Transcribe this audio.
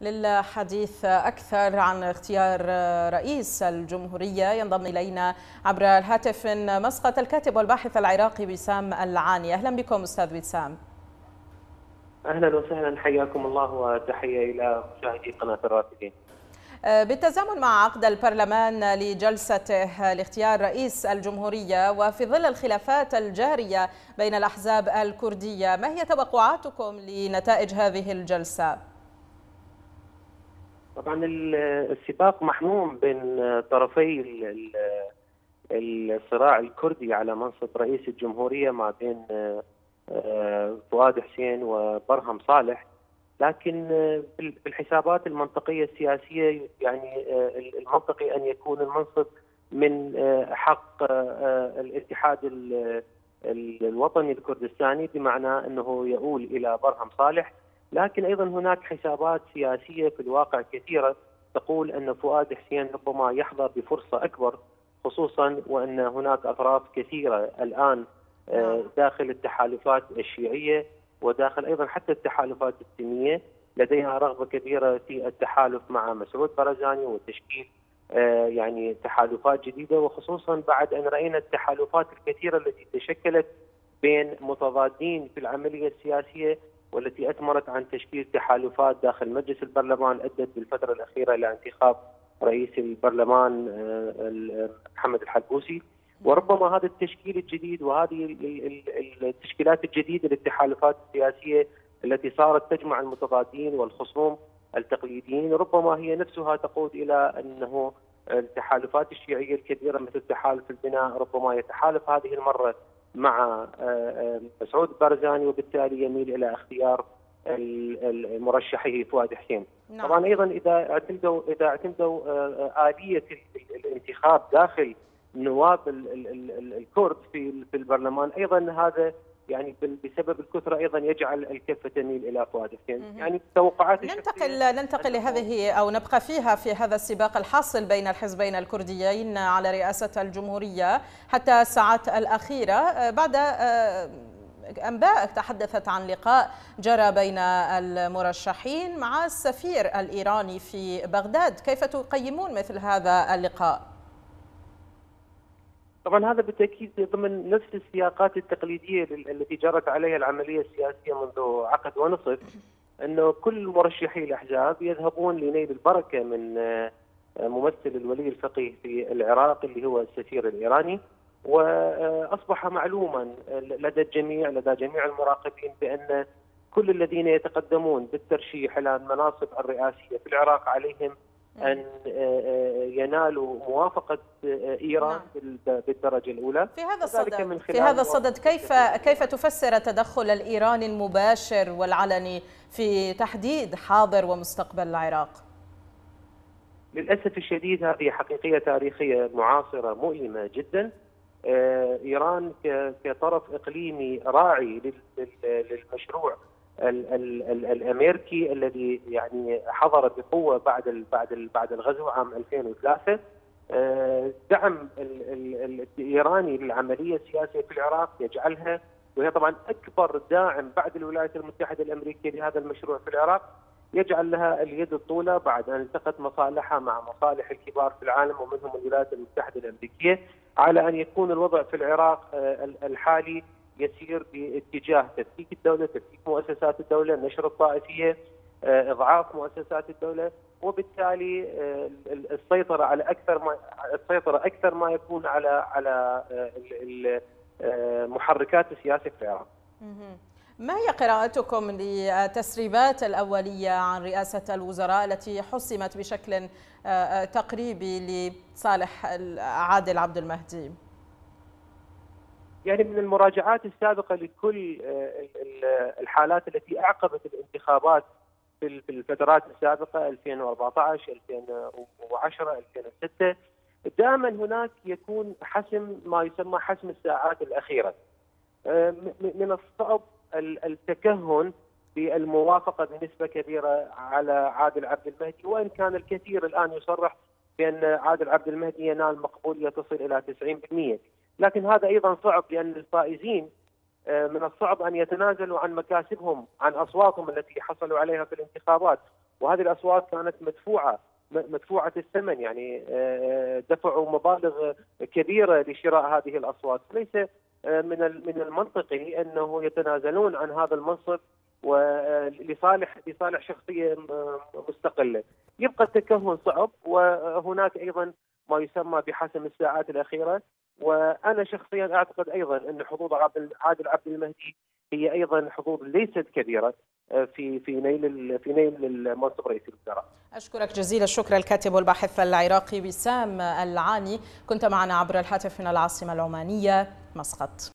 للحديث أكثر عن اختيار رئيس الجمهورية ينضم إلينا عبر الهاتف من مسقط الكاتب والباحث العراقي وسام العاني. أهلا بكم أستاذ وسام أهلا وسهلا حياكم الله وتحية إلى مشاهدي قناة الرافدين. بالتزامن مع عقد البرلمان لجلسته لاختيار رئيس الجمهورية وفي ظل الخلافات الجارية بين الأحزاب الكردية ما هي توقعاتكم لنتائج هذه الجلسة؟ طبعا السباق محموم بين طرفي الصراع الكردي على منصب رئيس الجمهورية ما بين فؤاد حسين وبرهم صالح. لكن في الحسابات المنطقية السياسية يعني المنطقي أن يكون المنصب من حق الاتحاد الوطني الكردستاني بمعنى أنه يؤول إلى برهم صالح. لكن أيضا هناك حسابات سياسية في الواقع كثيرة تقول أن فؤاد حسين ربما يحظى بفرصة أكبر خصوصا وأن هناك أطراف كثيرة الآن داخل التحالفات الشيعية وداخل أيضا حتى التحالفات السنيه لديها رغبة كبيرة في التحالف مع مسعود برزاني وتشكيل يعني تحالفات جديدة. وخصوصا بعد أن رأينا التحالفات الكثيرة التي تشكلت بين متضادين في العملية السياسية والتي أثمرت عن تشكيل تحالفات داخل مجلس البرلمان أدت بالفترة الأخيرة إلى انتخاب رئيس البرلمان محمد الحلبوسي. وربما هذا التشكيل الجديد وهذه التشكيلات الجديدة للتحالفات السياسية التي صارت تجمع المتضادين والخصوم التقليديين ربما هي نفسها تقود إلى أنه التحالفات الشيعية الكبيرة مثل تحالف البناء ربما يتحالف هذه المرة مع مسعود بارزاني وبالتالي يميل إلى اختيار مرشحه فؤاد حسين. نعم. طبعا أيضا إذا اعتمدوا إذا اعتمدوا آلية الانتخاب داخل نواب الكرد في في البرلمان أيضا هذا يعني بسبب الكثرة أيضا يجعل الكفه تميل إلى فؤاد حسين يعني توقعات ننتقل ننتقل لهذه أو نبقى فيها في هذا السباق الحاصل بين الحزبين الكرديين على رئاسة الجمهورية حتى الساعات الأخيرة. بعد أنباء تحدثت عن لقاء جرى بين المرشحين مع السفير الإيراني في بغداد. كيف تقيمون مثل هذا اللقاء؟ طبعا هذا بالتأكيد ضمن نفس السياقات التقليدية التي جرت عليها العملية السياسية منذ عقد ونصف إنه كل مرشحي الأحزاب يذهبون لنيل البركة من ممثل الولي الفقيه في العراق اللي هو السفير الإيراني. وأصبح معلوما لدى الجميع لدى جميع المراقبين بأن كل الذين يتقدمون بالترشيح إلى المناصب الرئاسية في العراق عليهم أن ينالوا موافقة إيران نعم. بالدرجة الأولى في هذا الصدد في هذا الصدد كيف كيف تفسر التدخل الايراني المباشر والعلني في تحديد حاضر ومستقبل العراق؟ للأسف الشديد هذه حقيقية تاريخية معاصرة مؤلمة جدا إيران كطرف إقليمي راعي للمشروع ال ال ال الأمريكي الذي يعني حضر بقوة بعد بعد بعد الغزو عام 2003 دعم الإيراني للعملية السياسية في العراق يجعلها وهي طبعا أكبر داعم بعد الولايات المتحدة الأمريكية لهذا المشروع في العراق يجعل لها اليد الطولى بعد أن التقت مصالحها مع مصالح الكبار في العالم ومنهم الولايات المتحدة الأمريكية على أن يكون الوضع في العراق الحالي يسير باتجاه تفكيك الدولة، تفكيك مؤسسات الدولة، نشر الطائفية، إضعاف مؤسسات الدولة، وبالتالي السيطرة على أكثر ما السيطرة أكثر ما يكون على على محركات السياسة في العراق. ما هي قراءتكم للتسريبات الأولية عن رئاسة الوزراء التي حسمت بشكل تقريبي لصالح عادل عبد المهدي؟ يعني من المراجعات السابقة لكل الحالات التي أعقبت الانتخابات في الفترات السابقة 2014 2010 2006 دائما هناك يكون حسم ما يسمى حسم الساعات الأخيرة. من الصعب التكهن بالموافقة بنسبة كبيرة على عادل عبد المهدي وإن كان الكثير الآن يصرح بأن عادل عبد المهدي ينال مقبوليه تصل إلى 90% لكن هذا أيضا صعب لأن الفائزين من الصعب أن يتنازلوا عن مكاسبهم عن أصواتهم التي حصلوا عليها في الانتخابات. وهذه الأصوات كانت مدفوعة مدفوعة الثمن يعني دفعوا مبالغ كبيرة لشراء هذه الأصوات. ليس من من المنطقي أنه يتنازلون عن هذا المنصب ولصالح لصالح شخصية مستقلة. يبقى التكهن صعب وهناك أيضا ما يسمى بحسم الساعات الأخيرة وأنا شخصيا أعتقد أيضا أن حظوظ عادل عبد المهدي هي أيضا حظوظ ليست كبيرة آه، في في نيل في نيل منصب رئيس الوزراء. أشكرك جزيل الشكر الكاتب والباحث العراقي وسام العاني كنت معنا عبر الهاتف من العاصمة العمانية مسقط.